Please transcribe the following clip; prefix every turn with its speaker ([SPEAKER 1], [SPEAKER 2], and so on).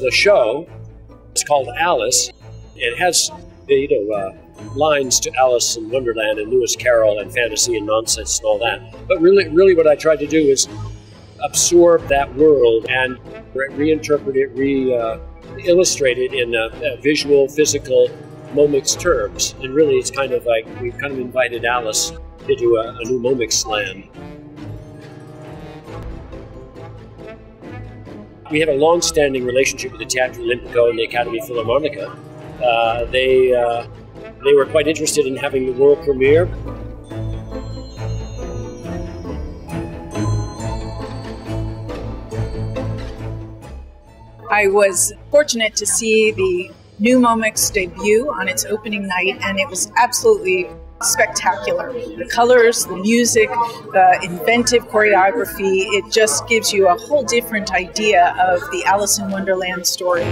[SPEAKER 1] the show. It's called Alice. It has you know uh, lines to Alice in Wonderland and Lewis Carroll and fantasy and nonsense and all that. But really, really, what I tried to do is absorb that world and re- reinterpret it, re uh, illustrate it in a, a visual, physical, Momix terms. And really, it's kind of like we've kind of invited Alice into a, a new Momix land. We have a long-standing relationship with the Teatro Olimpico and the Academy Filarmonica. Uh, they uh, they were quite interested in having the world premiere.
[SPEAKER 2] I was fortunate to see the new Momix debut on its opening night, and it was absolutely spectacular. The colors, the music, the inventive choreography, it just gives you a whole different idea of the Alice in Wonderland story.